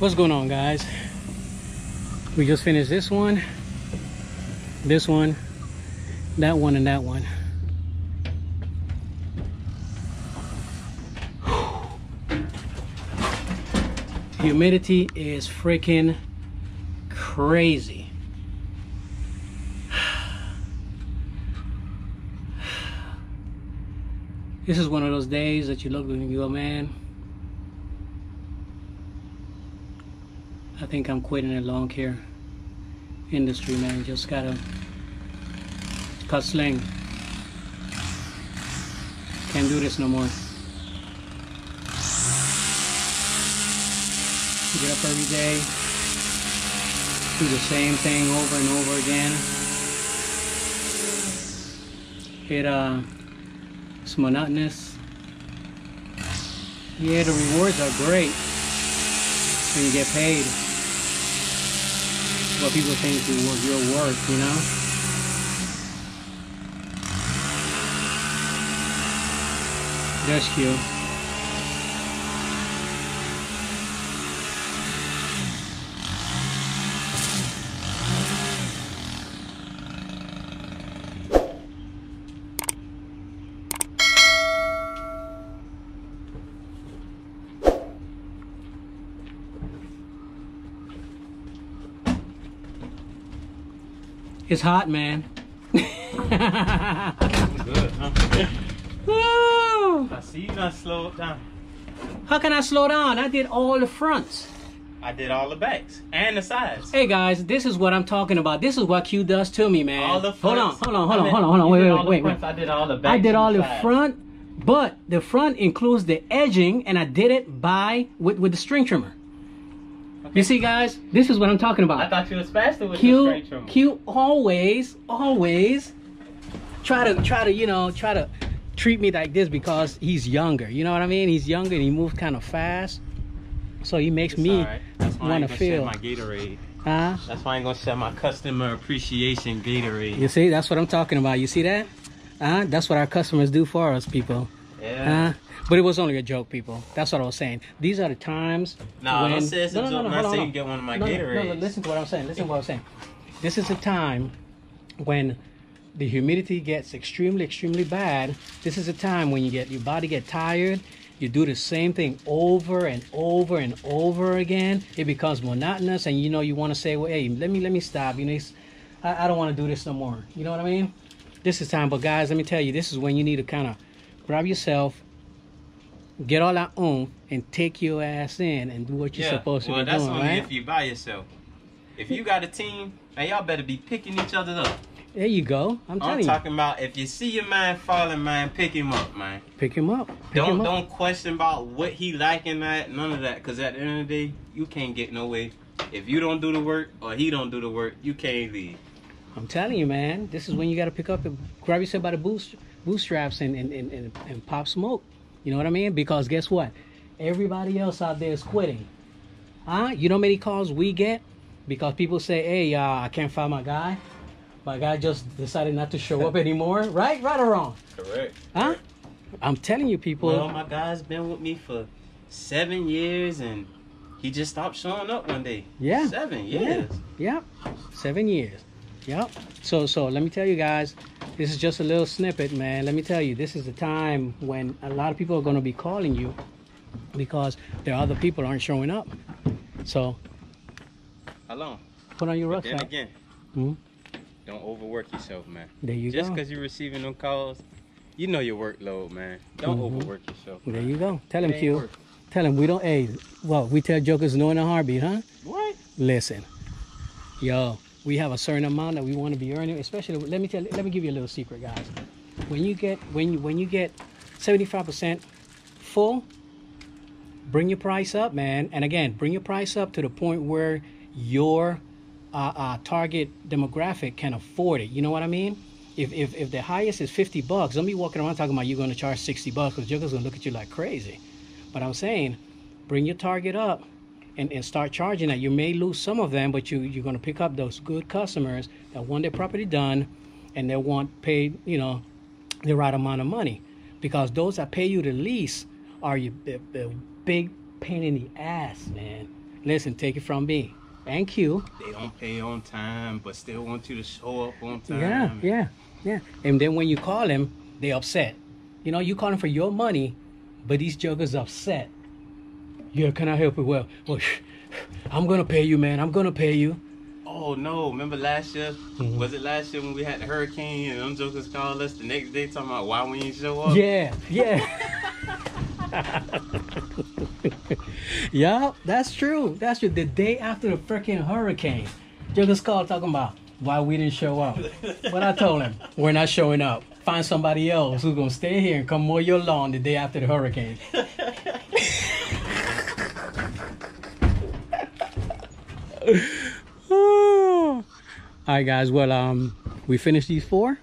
What's going on, guys? We just finished this one, this one, that one, and that one. Humidity is freaking crazy. This is one of those days that you look and you go, man, I think I'm quitting the lawn care industry, man. Just gotta cut sling. Can't do this no more. Get up every day, do the same thing over and over again. It uh, it's monotonous. Yeah, the rewards are great when you get paid what people think was your worth, you know? There's Q. It's hot, man. Good, huh? I see you done slowed down. How can I slow down? I did all the fronts. I did all the backs and the sides. Hey guys, this is what I'm talking about. This is what Q does to me, man. All the hold on, hold on, hold I on, mean, hold on, hold on. Wait, wait, wait, wait. I did all the backs. I did all the sides. front, but the front includes the edging, and I did it by with with the string trimmer. You see, guys, this is what I'm talking about. I thought you was faster with the Q. Q always always try to try to you know try to treat me like this because he's younger. You know what I mean? He's younger and he moves kind of fast, so he makes It's me right. That's why I want to feel. my Gatorade. Huh? That's why I'm gonna share my customer appreciation Gatorade. You see, that's what I'm talking about. You see that? Uh, that's what our customers do for us, people. Yeah. Uh, but it was only a joke, people. That's what I was saying. These are the times No, when... don't say it's a joke. hold Not on, say hold you get one of my no, no, no, no, listen to what I'm saying. Listen to what I'm saying. This is a time when the humidity gets extremely, extremely bad. This is a time when you get your body get tired. You do the same thing over and over and over again. It becomes monotonous, and you know you want to say, "Well, hey, let me let me stop." You know, it's- I, I don't want to do this no more. You know what I mean? This is time, but guys, let me tell you, this is when you need to kind of grab yourself, get all that oomph, and take your ass in and do what you're yeah. supposed to well, be that's doing, only right? if you by yourself. If you got a team, man, y'all better be picking each other up. There you go. I'm I'm telling you, talking about if you see your man falling, man, pick him up, man. pick him up. Pick Don't him up. don't question about what he liking that none of that because at the end of the day you can't get no way. If you don't do the work or he don't do the work, you can't leave. I'm telling you, man. This is when you got to pick up and grab yourself by the boost, bootstraps and, and, and, and, and pop smoke. You know what I mean? Because guess what? Everybody else out there is quitting. Huh? You know how many calls we get? Because people say, hey, uh, I can't find my guy. My guy just decided not to show up anymore. Right? Right or wrong? Correct. Huh? I'm telling you, people. Well, my guy's been with me for seven years and he just stopped showing up one day. Yeah. Seven Yeah. years. Yep. Seven years. Yep. So so let me tell you guys, this is just a little snippet, man. Let me tell you, this is the time when a lot of people are gonna be calling you because there are other people aren't showing up. So Alone. put on your But then again, Mhm. don't overwork yourself, man. There you Just go. because you're receiving them calls, you know your workload, man. Don't Mhm. overwork yourself. There you go. Tell him, Q. worth Tell him we don't. Hey, well, we tell jokers no in a heartbeat, huh? What? Listen, yo, we have a certain amount that we want to be earning. Especially, let me tell. Let me give you a little secret, guys. When you get when you when you get seventy five percent full, bring your price up, man. And again, bring your price up to the point where your uh, uh, target demographic can afford it. You know what I mean? If, if, if the highest is 50 bucks, don't be walking around talking about you're going to charge 60 bucks because jokers going to look at you like crazy. But I'm saying, bring your target up and, and start charging that. You may lose some of them, but you, you're going to pick up those good customers that want their property done and they want paid, you know, the right amount of money. Because those that pay you the least are you the, the big pain in the ass, man. listen, take it from me Thank you. They don't pay on time, but still want you to show up on time. Yeah, yeah, yeah. And then when you call them, they upset. You know, you call them for your money, but these jokers upset. Yeah, can I help you? Well, well, I'm gonna pay you, man. I'm gonna pay you. Oh no! Remember last year? Mhm. Was it last year when we had the hurricane and them jokers called us the next day talking about why we didn't show up? Yeah, yeah. yeah, that's true. That's true. The day after the freaking hurricane, jokers called talking about why we didn't show up. But I told him we're not showing up. Find somebody else who's gonna stay here and come mow your lawn the day after the hurricane. All right, guys. Well, um, we finished these four,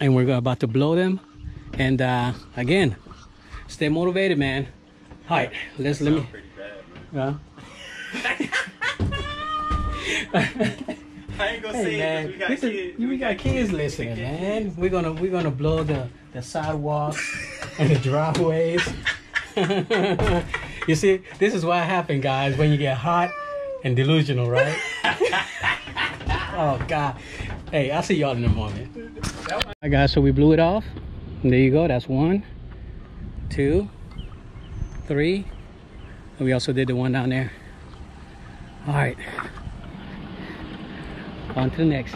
and we're about to blow them. And uh, again, stay motivated, man. All right, let's let me. Bad, man. Uh, I ain't gonna hey say man, it we got is- kids. we got kids listening, man. We're gonna we're gonna blow the the sidewalks and the driveways. you see, this is what happened, guys, when you get hot and delusional, right? oh God. Hey, I'll see y'all in a moment. All right, guys, so we blew it off. There you go. That's one, two, three. And we also did the one down there. All right. On to the next.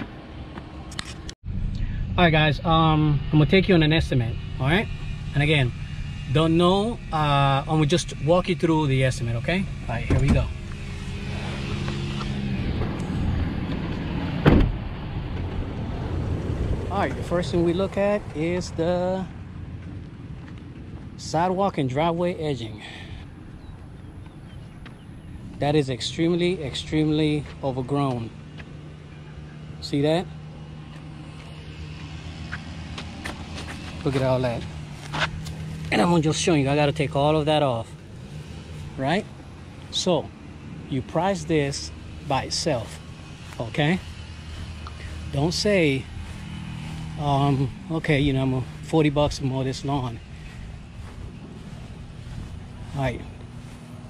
All right, guys. Um, I'm gonna take you on an estimate. All right. And again, don't know. Uh, I'm gonna just walk you through the estimate. Okay. All right. Here we go. All right. The first thing we look at is the sidewalk and driveway edging. That is extremely, extremely overgrown. See that? Look at all that. And I'm just showing you, I gotta take all of that off. Right? So, you price this by itself. Okay? Don't say, um, okay, you know, I'm a 40 bucks to mow this lawn. Alright.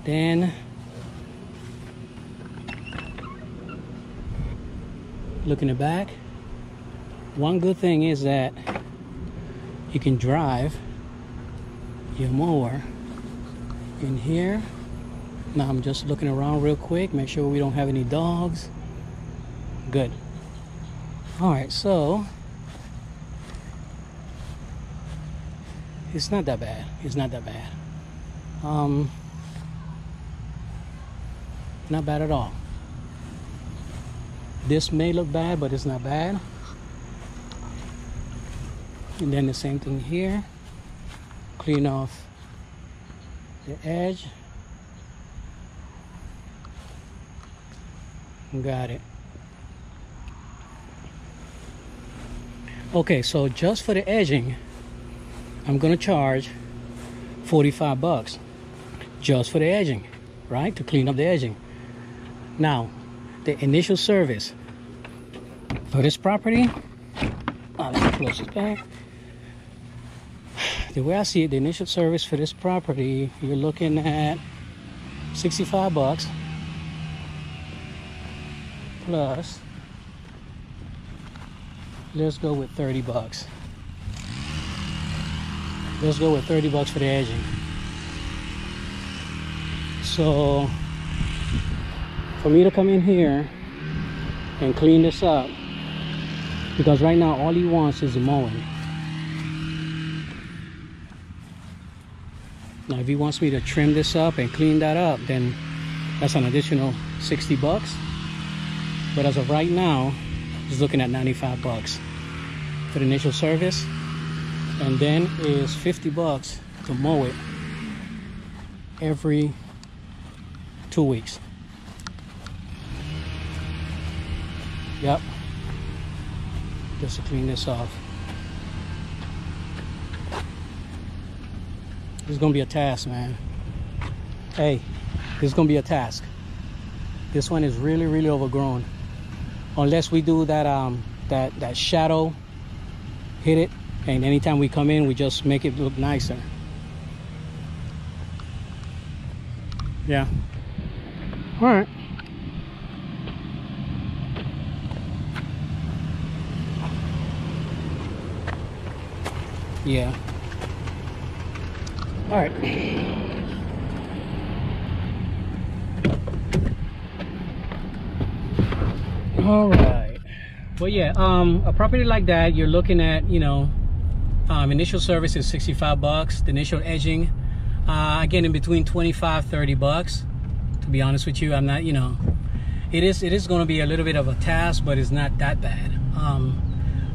Then look in the back. One good thing is that you can drive your mower in here. Now I'm just looking around real quick, make sure we don't have any dogs. Good. All right, so it's not that bad. It's not that bad. Um, not bad at all. This may look bad, but it's not bad. And then the same thing here. Clean off the edge. Got it. Okay, so just for the edging, I'm gonna charge 45 bucks just for the edging, right? To clean up the edging. Now, the initial service for this property, uh, let me close this back. The way I see it, the initial service for this property, you're looking at 65 bucks plus let's go with 30 bucks let's go with 30 bucks for the edging. So for me to come in here and clean this up because right now all he wants is a mowing. Now if he wants me to trim this up and clean that up then that's an additional 60 bucks. But as of right now he's looking at 95 bucks. For the initial service and then is 50 bucks to mow it every two weeks. Yep. Just to clean this off. This is gonna be a task man. Hey this is gonna be a task. This one is really really overgrown. Unless we do that um that that shadow hit it and anytime we come in we just make it look nicer Yeah. All right. Yeah. All right. All right. Well, yeah, um, a property like that, you're looking at, you know, um, initial service is 65 bucks. The initial edging, uh, again, in between 25, 30 bucks. To be honest with you, I'm not, you know, it is it is going to be a little bit of a task, but it's not that bad. Um,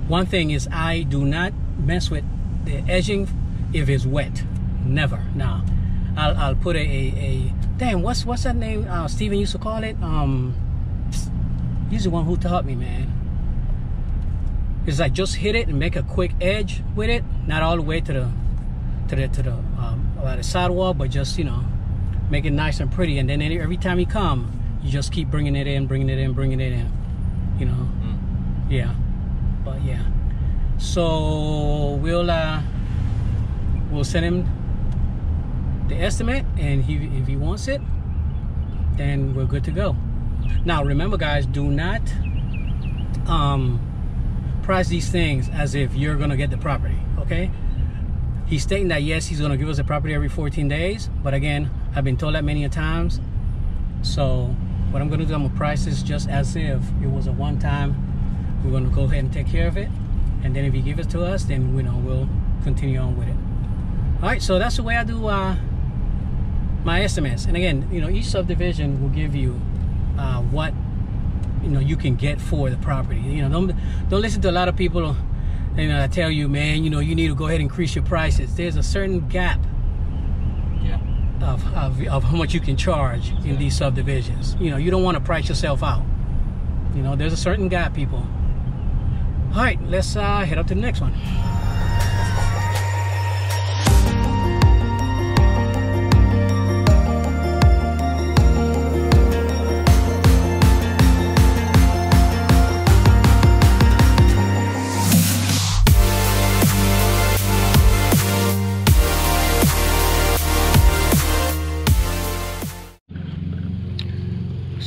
one thing is I do not mess with the edging if it's wet. Never. Now, I'll, I'll put a, a, a damn. What's what's that name? Uh, Steven used to call it. Um, he's the one who taught me, man. It's like just hit it and make a quick edge with it, not all the way to the to the to the um, the sidewall, but just you know make it nice and pretty. And then every time you come, you just keep bringing it in, bringing it in, bringing it in. You know, mm. yeah. But yeah. So we'll uh, we'll send him the estimate, and he if he wants it, then we're good to go. Now remember, guys, do not um, price these things as if you're gonna get the property. Okay. He's stating that yes, he's gonna give us a property every 14 days, but again, I've been told that many a times. So what I'm gonna do, I'm gonna price this just as if it was a one-time. We're gonna go ahead and take care of it, and then if he gives it to us, then you know we'll continue on with it. All right, so that's the way I do uh, my estimates. And again, you know, each subdivision will give you uh, what you know you can get for the property. You know, don't don't listen to a lot of people. You know, I tell you, man, you know, you need to go ahead and increase your prices. There's a certain gap Yeah. of, of, of how much you can charge in these subdivisions. You know, you don't want to price yourself out. You know, there's a certain gap, people. All right, let's uh, head up to the next one.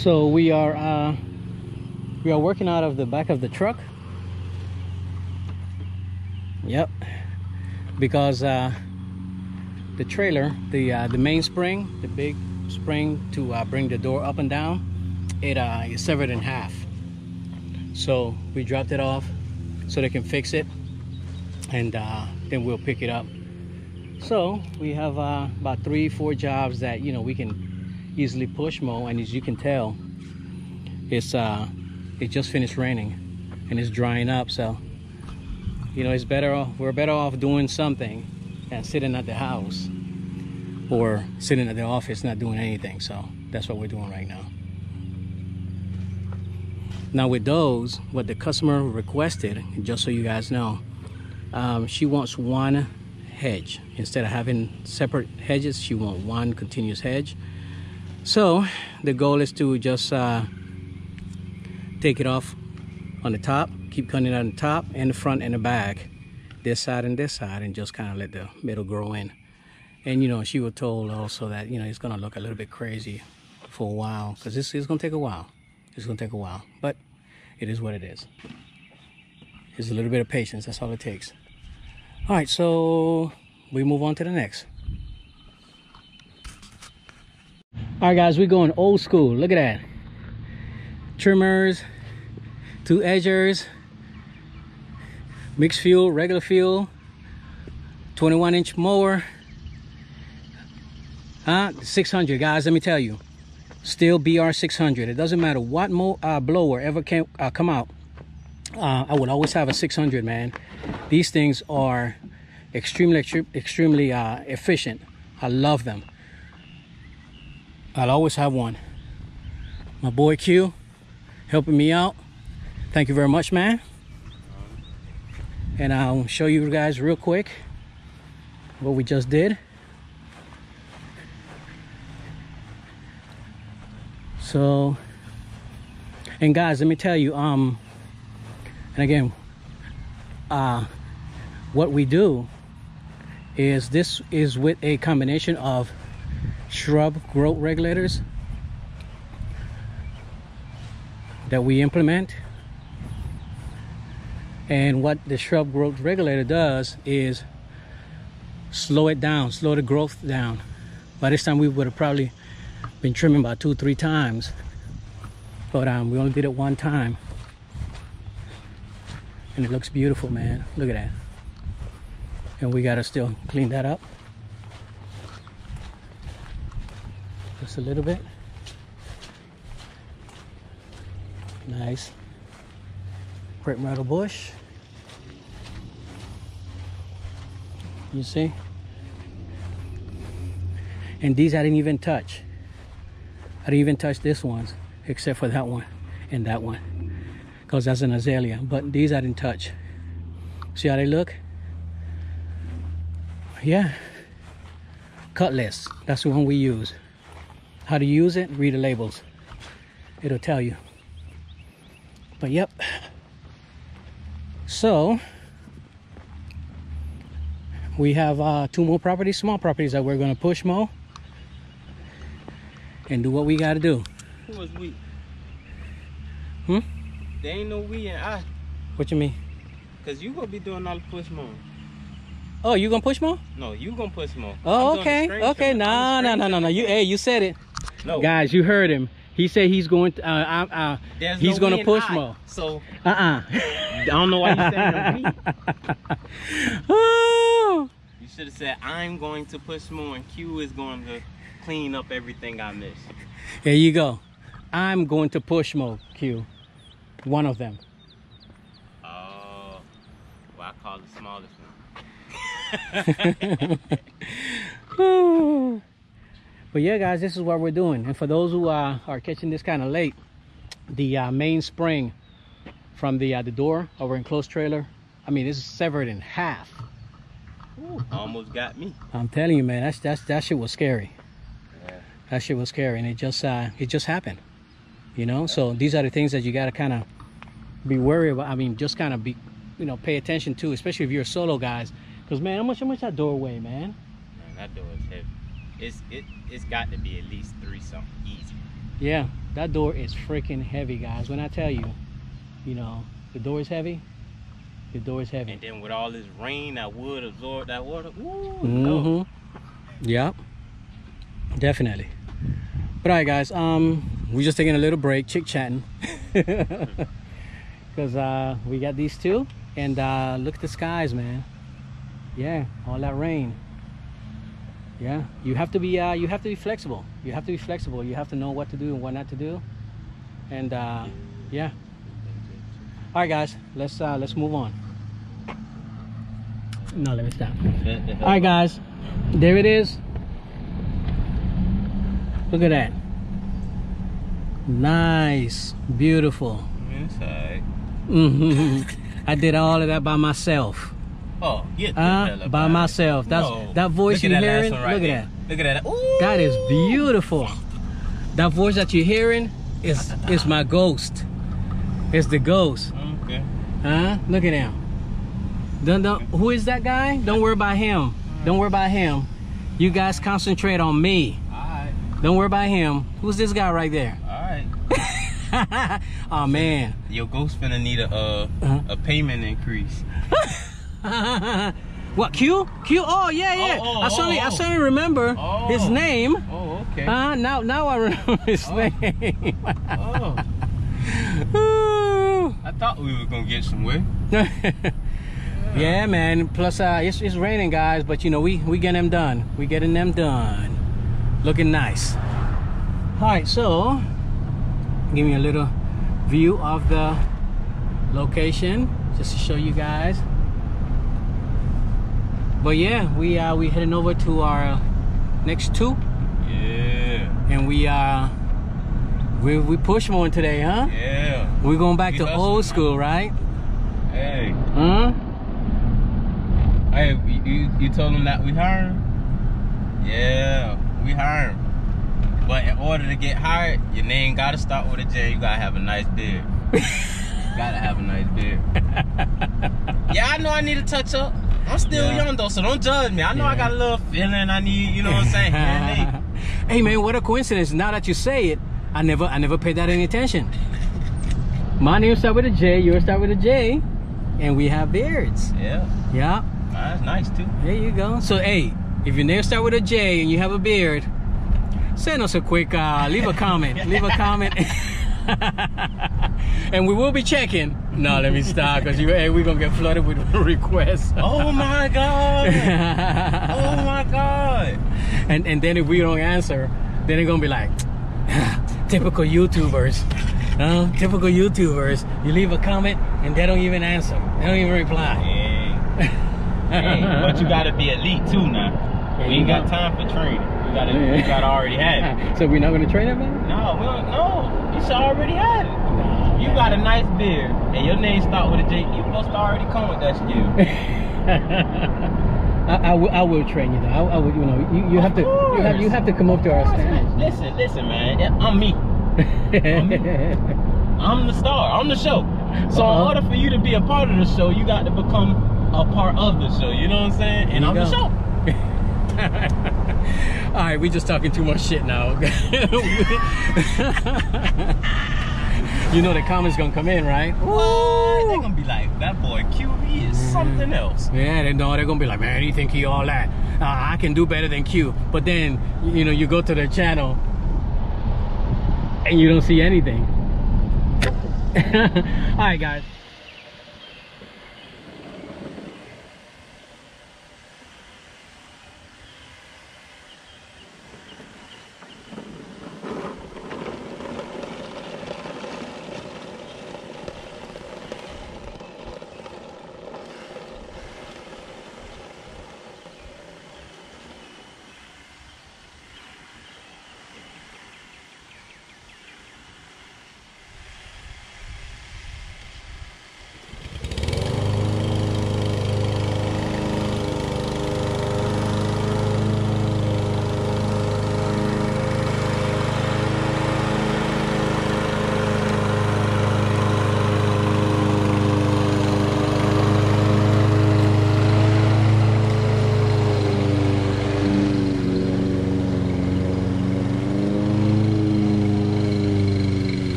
So we are uh, we are working out of the back of the truck. Yep. Because uh, the trailer the uh, the main spring the big spring to uh, bring the door up and down it uh, is severed in half. So we dropped it off so they can fix it and uh, then we'll pick it up. So we have about three four jobs that you know we can easily push mow and as you can tell it's uh it just finished raining and it's drying up so you know it's better off we're better off doing something than sitting at the house or sitting at the office not doing anything so that's what we're doing right now. Now with those what the customer requested just so you guys know um, she wants one hedge. Instead of having separate hedges she wants one continuous hedge so the goal is to just uh, take it off on the top keep cutting it on the top and the front and the back this side and this side and just kind of let the middle grow in. And you know she was told also that you know it's gonna look a little bit crazy for a while because this is gonna take a while. It's gonna take a while but it is what it is. It's a little bit of patience that's all it takes. All right so we move on to the next all right guys we're going old school. Look at that. Trimmers two edgers mixed fuel regular fuel 21 inch mower. Huh? 600 guys let me tell you. Stihl br 600 it doesn't matter what mo uh, blower ever can uh, come out. Uh, i would always have a 600 man. These things are extremely extremely uh, efficient. I love them I'll always have one. My boy Q helping me out. Thank you very much, man. And I'll show you guys real quick what we just did. So, and guys, let me tell you, um, and again, uh, what we do is this is with a combination of shrub growth regulators that we implement. And what the shrub growth regulator does is slow it down, slow the growth down. By this time we would have probably been trimming about two, three times. But um, we only did it one time. And it looks beautiful, man. Look at that. And we gotta still clean that up. Just a little bit. Nice. Crepe myrtle bush. You see? And these I didn't even touch. I didn't even touch this ones, except for that one and that one. Because that's an azalea. But these I didn't touch. See how they look? Yeah. Cutless. That's the one we use. How to use it, read the labels. It'll tell you. But yep. So we have uh, two more properties, small properties that we're gonna push mow and do what we gotta do. Who was we? Hmm? There ain't no we and I. What you mean? Cause you gonna be doing all the push more. Oh, you gonna push mow? No, you gonna push more. Oh, I'm okay, okay. No, no, no, no, no. You, hey, you said it, No, guys. You heard him. He said he's going to. Uh, uh, uh, he's no gonna push I. mow. So uh-uh. I don't know why you saying we. Oh. You should have said I'm going to push more and Q is going to clean up everything I missed. There you go. I'm going to push more, Q. One of them. Oh, well I call the smallest one. but yeah, guys, this is what we're doing. And for those who uh, are catching this kind of late, the uh, main spring from the uh, the door over in close trailer, I mean, it's severed in half. Ooh, almost got me. I'm telling you, man, that's that's that shit was scary. Yeah. That shit was scary, and it just uh, it just happened. You know, so these are the things that you got to kind of be worried about. I mean, just kind of be, you know, pay attention to, especially if you're solo guys. Because man, how much how much that doorway, man? Man, that door is heavy. It's it it's got to be at least three something easy. Yeah, that door is freaking heavy, guys. When I tell you, you know, the door is heavy. The door is heavy. And then with all this rain, that wood absorb that water. Ooh. Mm-hmm. Yep. Definitely. But all right, guys. Um, we're just taking a little break, chit chatting, because uh, we got these two, and uh, look at the skies, man. Yeah, all that rain. Yeah, you have to be uh, you have to be flexible. You have to be flexible. You have to know what to do and what not to do. And uh, yeah. All right, guys. Let's uh, let's move on. No, let me stop. All right, guys. There it is. Look at that. Nice, beautiful. Inside. hmm I did all of that by myself. Oh, yeah. Uh, by myself. That's No. that voice you're at that last hearing. right look there. at that. Look at that. Ooh. That is beautiful. That voice that you're hearing is is my ghost. It's the ghost. Okay. Huh? Look at him. Don't, don't, who is that guy? Don't worry about him. Don't worry about him. You guys concentrate on me. Alright. Don't worry about him. Who's this guy right there? Alright. oh man. Your ghost finna need a uh, Uh-huh. a payment increase. what Q? Q? Oh yeah, yeah. Oh, oh, I suddenly I oh. suddenly remember Oh. his name. Oh, okay. Uh, now now I remember his Oh. name. Oh. I thought we were gonna get somewhere. yeah, man. Plus, uh, it's, it's raining, guys, but you know we we getting them done. We getting them done. Looking nice. All right, so give me a little view of the location just to show you guys. But yeah, we uh we heading over to our next two, Yeah. and we uh we we push more today, huh? Yeah. We're going back We to old school, right? Hey. Huh? Hey, you, you, you told them that we hired? Yeah, we hired. But in order to get hired, your name gotta start with a J. You gotta have a nice beard. gotta have a nice beard. yeah, I know I need a touch up. I'm still Yeah. young though, so don't judge me. I know I got a little feeling I need, you know what I'm saying? Hey man, what a coincidence. Now that you say it, I never I never paid that any attention. My name start with a J, yours start with a J, and we have beards. Yeah. Yeah, That's nice too. there you go. So hey, if your name start with a J and you have a beard, send us a quick uh, leave a comment. leave a comment. and we will be checking. No, let me stop because hey, we're gonna get flooded with requests. Oh my god. oh my god. and and then if we don't answer, then they're gonna be like, typical YouTubers. Uh, typical YouTubers. You leave a comment and they don't even answer. They don't even reply. Hey. hey, but you gotta be elite too now. We ain't got time for training. We gotta, we gotta already have it. so we're not gonna train them, man? No, we don't, no, you should already have it. You got a nice beard, and your name start with a J. You must already come with that skill. I, I, will, I will train you though. I, I will, you know, you, you have to you have you have to come up to our standards. Listen, listen, man. Yeah, I'm me. I'm the star. I'm the show. So Uh-huh. in order for you to be a part of the show, you got to become a part of the show. You know what I'm saying? And I'm you the show. All right, we just talking too much shit now. you know the comments gonna come in, right? What? They're gonna be like, that boy Q, he is something else. Yeah, they know they're gonna be like, man, you think he all that? Uh, I can do better than Q. But then, you know, you go to their channel and you don't see anything. all right, guys.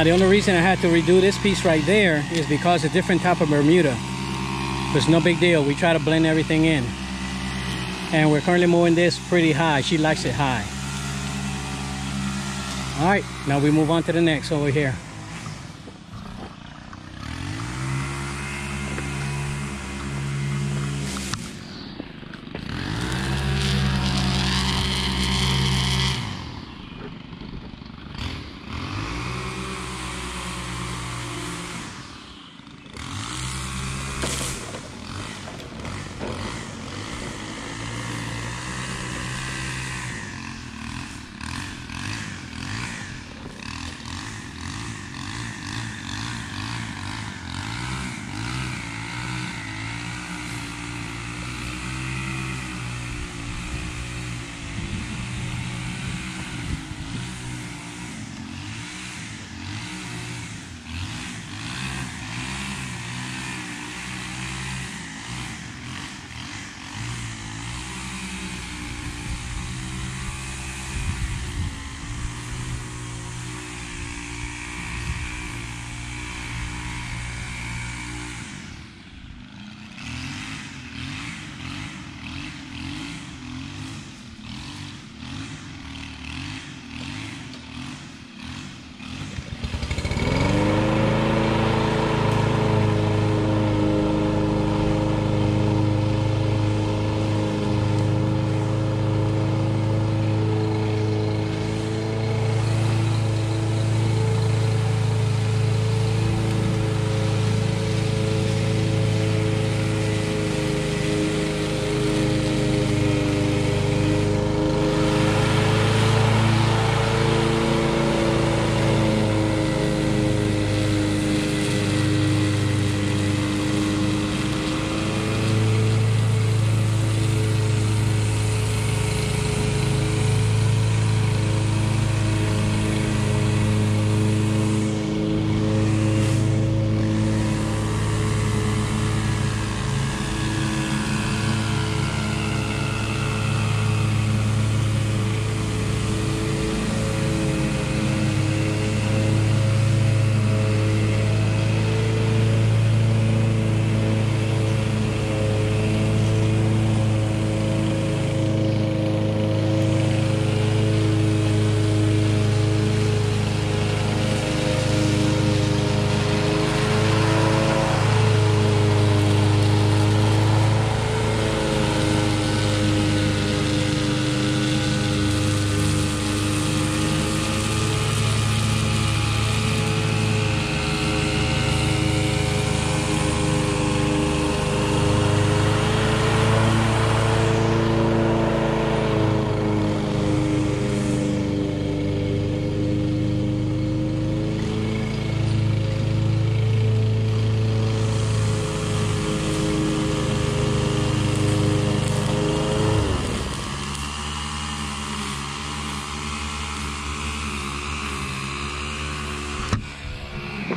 Now the only reason I had to redo this piece right there is because a different type of Bermuda. But It's no big deal. We try to blend everything in. And we're currently mowing this pretty high. She likes it high. All right, now we move on to the next over here.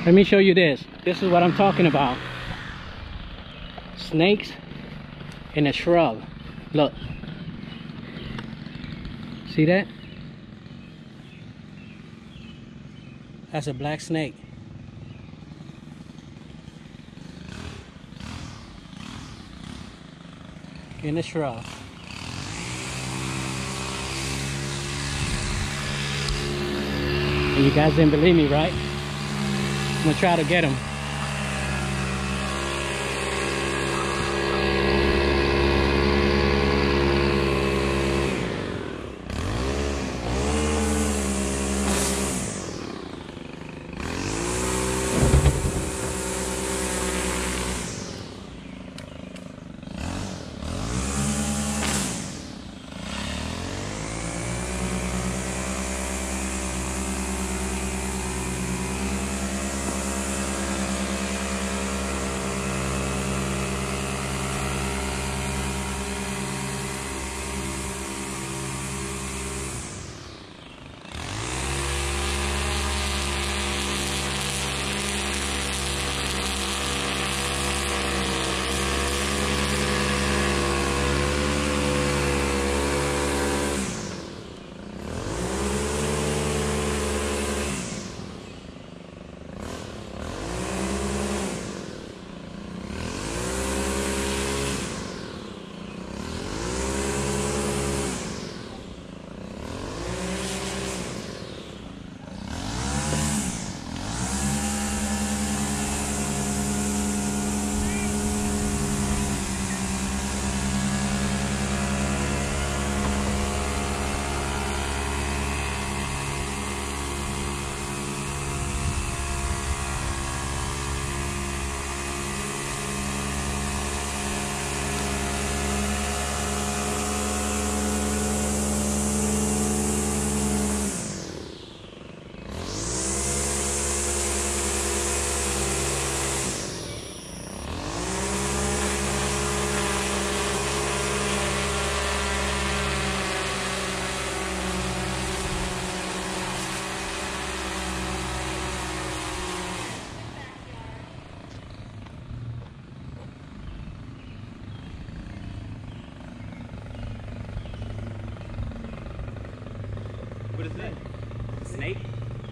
Let me show you this. This is what I'm talking about. Snakes in a shrub. Look. See that? That's a black snake. In a shrub. And you guys didn't believe me, right? I'm gonna try to get him.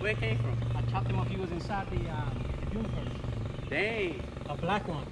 Where it came from? I chopped him off. He was inside the um, universe. Dang. A black one.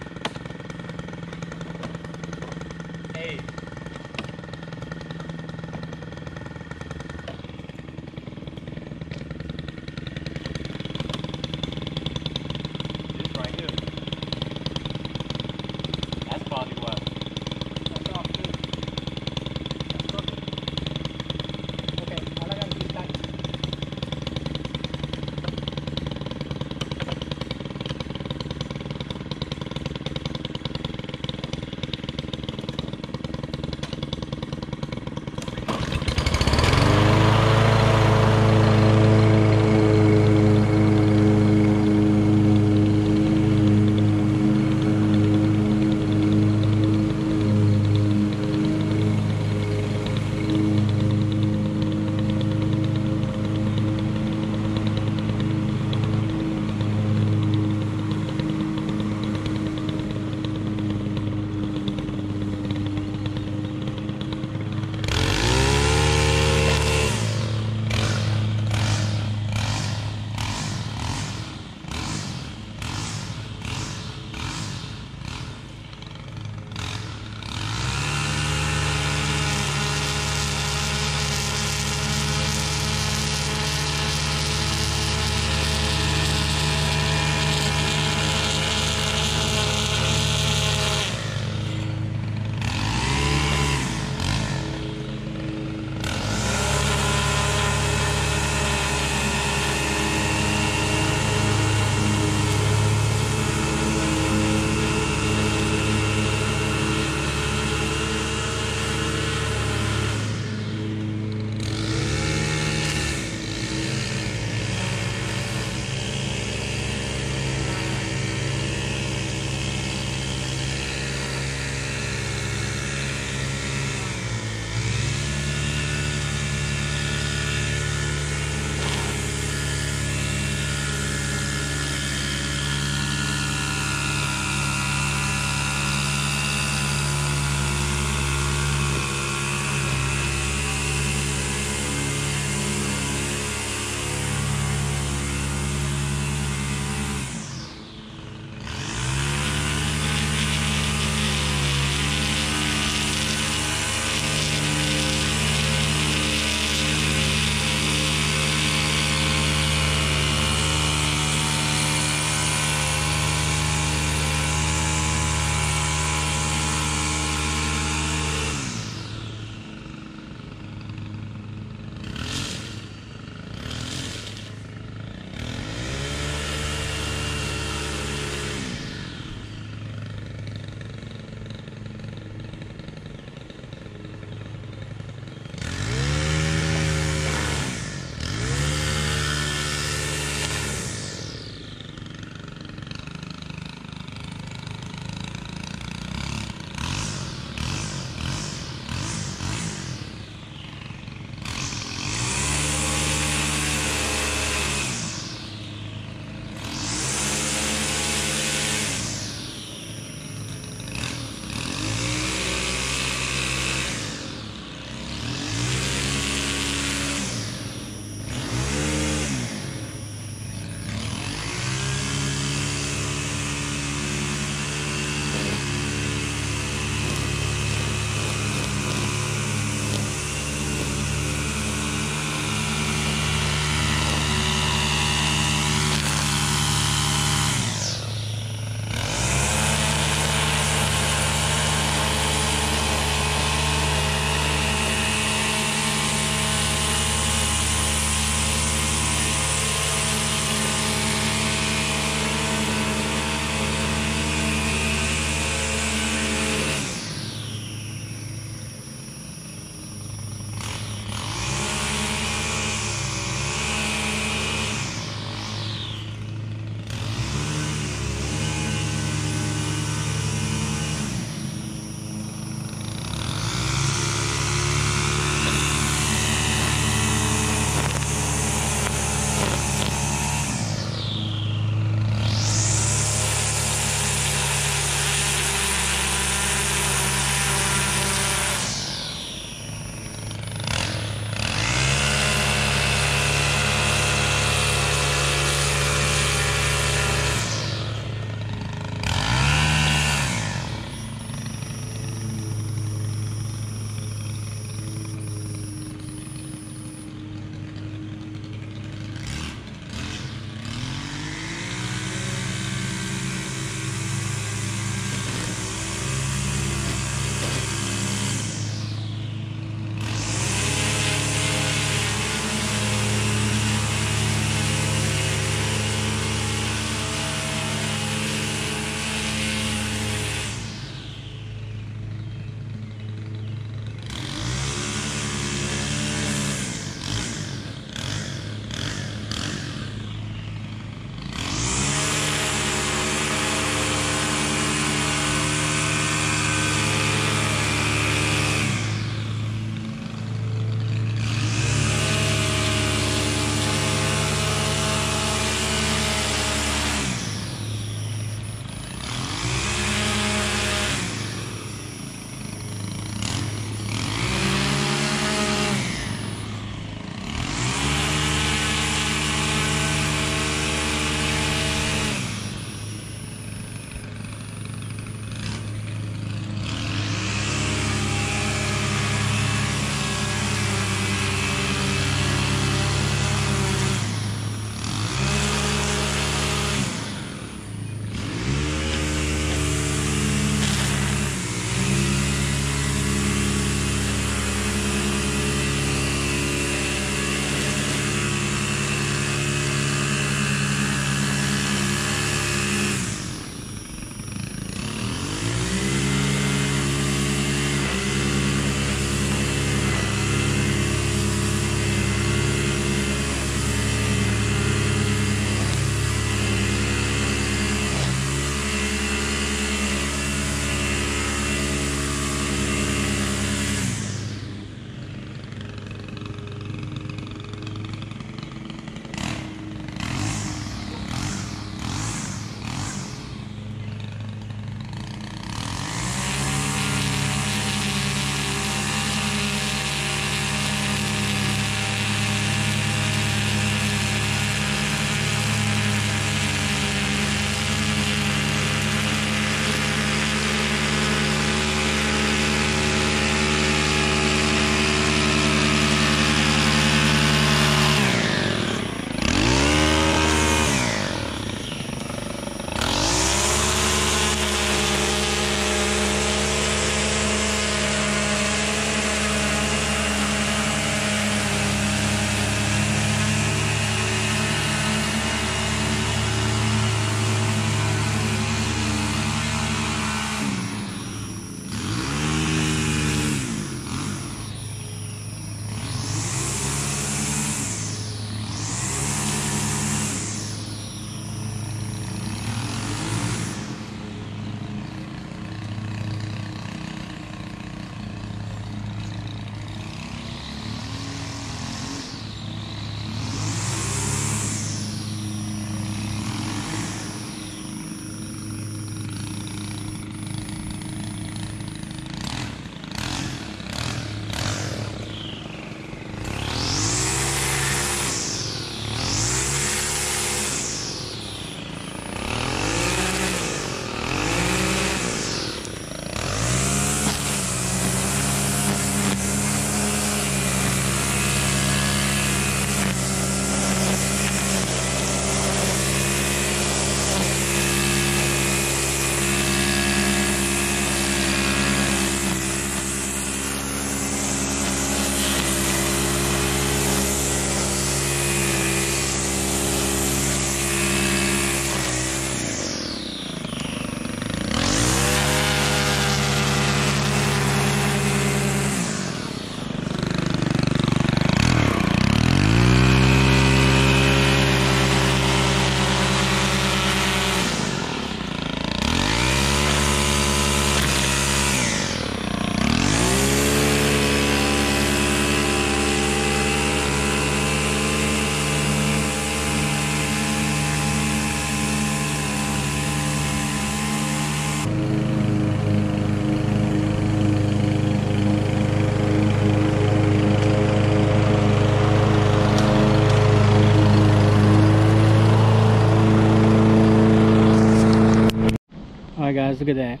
Look at that.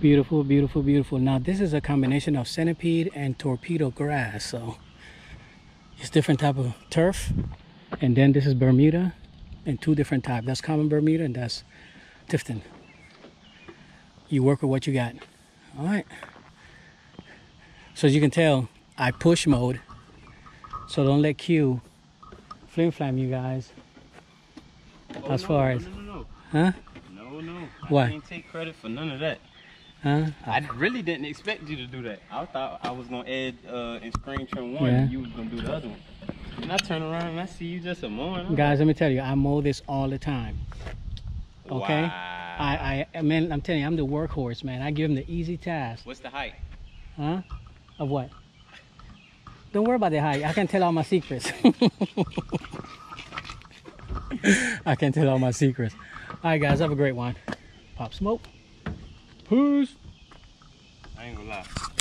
Beautiful, beautiful, beautiful. Now this is a combination of centipede and torpedo grass. So it's different type of turf. And then this is Bermuda and two different types. That's common Bermuda and that's Tifton. You work with what you got. All right. So as you can tell, I push mode. So don't let Q flim flam you guys. Oh, As no, far as- no, no. Huh? Why? I can't take credit for none of that. Huh? I really didn't expect you to do that. I thought I was gonna add uh, in screen trim one, Yeah. and you was gonna do the other one. And I turn around and I see you just a mowing. Guys, let me tell you, I mow this all the time. okay. Wow. I, I, man, I'm telling you, I'm the workhorse, man. I give him the easy task. What's the height? Huh? Of what? Don't worry about the height. I can tell all my secrets. I can tell all my secrets. All right, guys, have a great one. Pop Smoke. Peace. I ain't gonna lie.